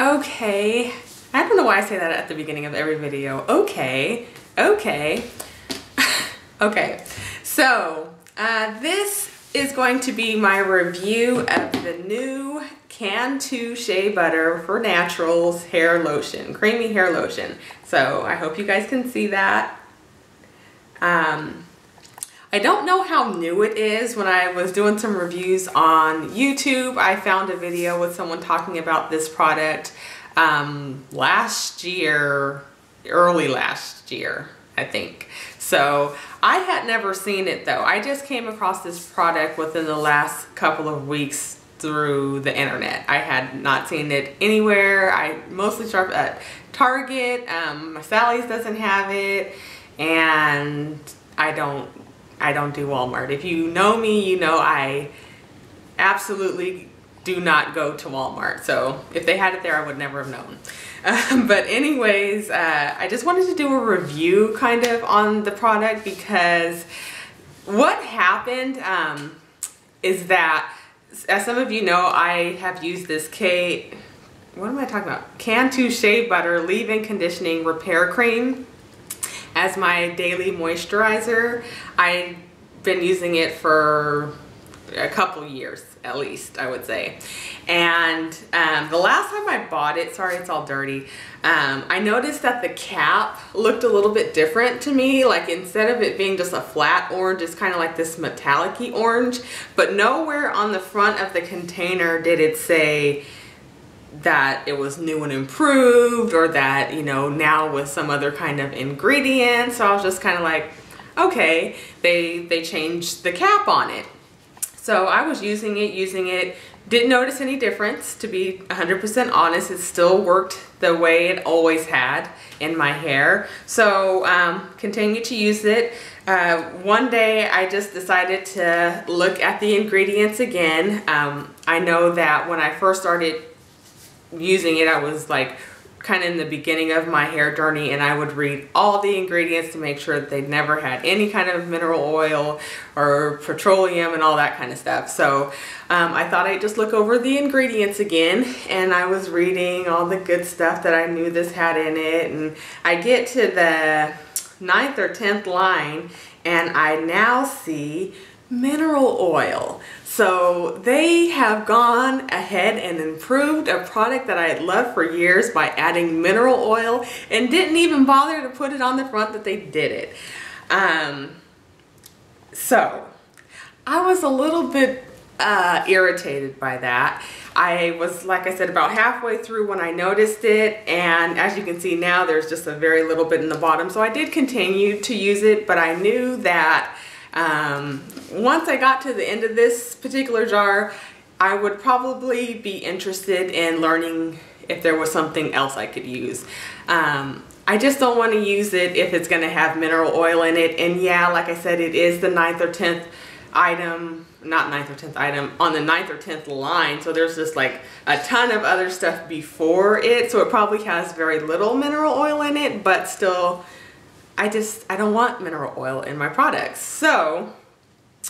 Okay. I don't know why I say that at the beginning of every video. Okay. Okay. okay. So, uh, this is going to be my review of the new Cantu Shea Butter for Naturals hair lotion, creamy hair lotion. So I hope you guys can see that. Um, I don't know how new it is. When I was doing some reviews on YouTube, I found a video with someone talking about this product um, last year, early last year, I think. So I had never seen it though. I just came across this product within the last couple of weeks through the internet. I had not seen it anywhere. I mostly shop at Target. Um, Sally's doesn't have it and I don't I don't do Walmart. If you know me, you know I absolutely do not go to Walmart. So if they had it there, I would never have known. Um, but anyways, uh, I just wanted to do a review kind of on the product because what happened um, is that, as some of you know, I have used this K, what am I talking about? Cantu Shea Butter Leave-In Conditioning Repair Cream as my daily moisturizer. I've been using it for a couple years at least I would say and um, the last time I bought it sorry it's all dirty um, I noticed that the cap looked a little bit different to me like instead of it being just a flat orange it's kind of like this metallic orange but nowhere on the front of the container did it say that it was new and improved or that, you know, now with some other kind of ingredient. So I was just kind of like, okay, they, they changed the cap on it. So I was using it, using it, didn't notice any difference to be 100% honest. It still worked the way it always had in my hair. So um, continue to use it. Uh, one day I just decided to look at the ingredients again. Um, I know that when I first started using it, I was like kind of in the beginning of my hair journey and I would read all the ingredients to make sure that they never had any kind of mineral oil or petroleum and all that kind of stuff. So um, I thought I'd just look over the ingredients again and I was reading all the good stuff that I knew this had in it and I get to the ninth or 10th line and I now see mineral oil. So they have gone ahead and improved a product that I had loved for years by adding mineral oil and didn't even bother to put it on the front that they did it. Um, so I was a little bit uh, irritated by that. I was, like I said, about halfway through when I noticed it and as you can see now there's just a very little bit in the bottom so I did continue to use it but I knew that um, once I got to the end of this particular jar, I would probably be interested in learning if there was something else I could use. Um, I just don't want to use it if it's going to have mineral oil in it. And yeah, like I said, it is the ninth or 10th item, not ninth or 10th item, on the ninth or 10th line. So there's just like a ton of other stuff before it. So it probably has very little mineral oil in it, but still I just, I don't want mineral oil in my products. So,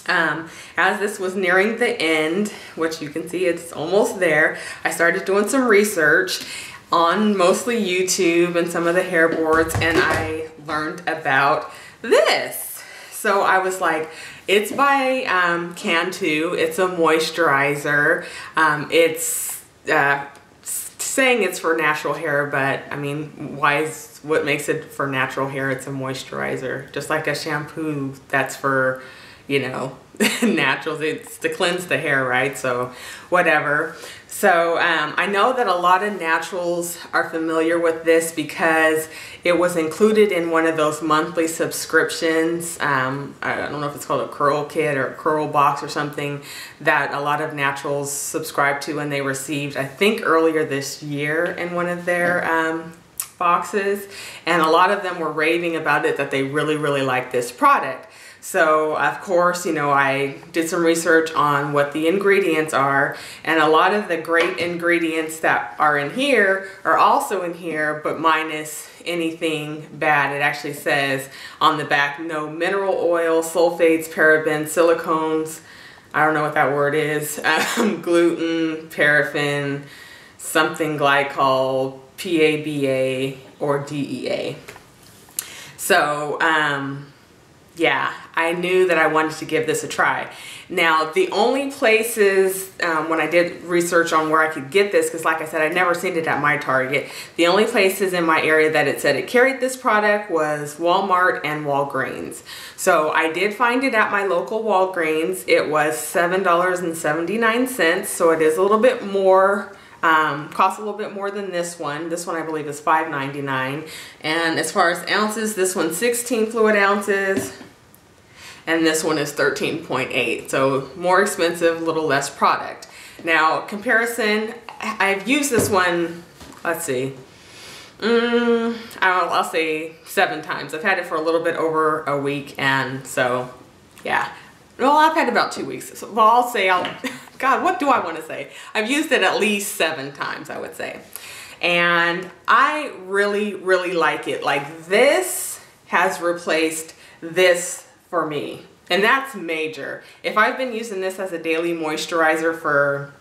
um, as this was nearing the end, which you can see it's almost there, I started doing some research on mostly YouTube and some of the hair boards and I learned about this. So I was like, it's by um, Cantu, it's a moisturizer, um, it's uh, saying it's for natural hair, but I mean, why is what makes it for natural hair? It's a moisturizer, just like a shampoo that's for, you know, naturals. It's to cleanse the hair, right? So whatever. So um, I know that a lot of naturals are familiar with this because it was included in one of those monthly subscriptions. Um, I don't know if it's called a curl kit or a curl box or something that a lot of naturals subscribe to and they received, I think earlier this year in one of their um, boxes. And a lot of them were raving about it that they really, really like this product. So of course, you know, I did some research on what the ingredients are and a lot of the great ingredients that are in here are also in here, but minus anything bad. It actually says on the back, no mineral oil, sulfates, parabens, silicones, I don't know what that word is, um, gluten, paraffin, something glycol, PABA, or DEA. So, um, yeah, I knew that I wanted to give this a try. Now, the only places um, when I did research on where I could get this, because like I said, I'd never seen it at my Target, the only places in my area that it said it carried this product was Walmart and Walgreens. So I did find it at my local Walgreens. It was $7.79, so it is a little bit more um, costs a little bit more than this one. This one I believe is $5.99. And as far as ounces, this one's 16 fluid ounces and this one is 13.8 so more expensive little less product. Now comparison I've used this one let's see mm, I'll, I'll say seven times. I've had it for a little bit over a week and so yeah. Well I've had about two weeks so, well I'll say I'll God what do I want to say? I've used it at least seven times I would say. And I really really like it. Like this has replaced this for me. And that's major. If I've been using this as a daily moisturizer for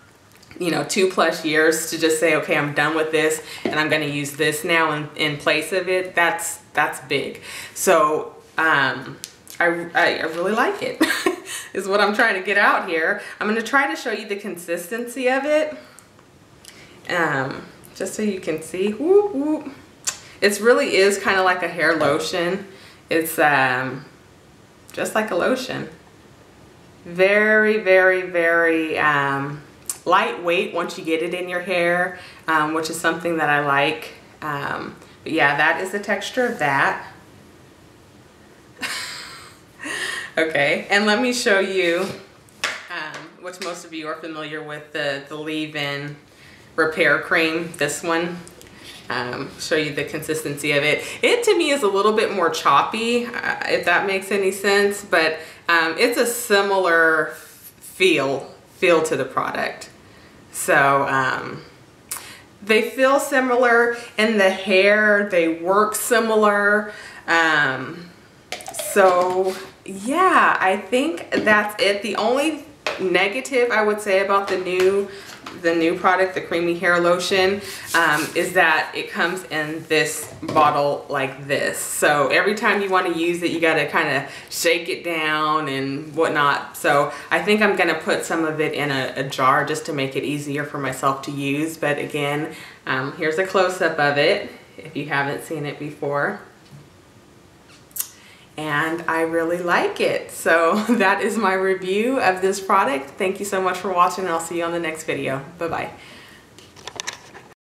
you know, two plus years to just say, okay, I'm done with this and I'm going to use this now in, in place of it, that's, that's big. So, um, I, I, I really like it is what I'm trying to get out here. I'm going to try to show you the consistency of it. Um, just so you can see. It really is kind of like a hair lotion. It's, um, just like a lotion. Very, very, very um, lightweight once you get it in your hair, um, which is something that I like. Um, but yeah, that is the texture of that. okay, and let me show you, um, which most of you are familiar with, the, the leave-in repair cream, this one um, show you the consistency of it. It to me is a little bit more choppy, uh, if that makes any sense, but um, it's a similar feel, feel to the product. So um, they feel similar in the hair, they work similar. Um, so yeah, I think that's it. The only negative I would say about the new the new product, the creamy hair lotion, um, is that it comes in this bottle like this. So every time you want to use it, you got to kind of shake it down and whatnot. So I think I'm going to put some of it in a, a, jar just to make it easier for myself to use. But again, um, here's a close-up of it if you haven't seen it before and I really like it. So that is my review of this product. Thank you so much for watching and I'll see you on the next video. Bye-bye.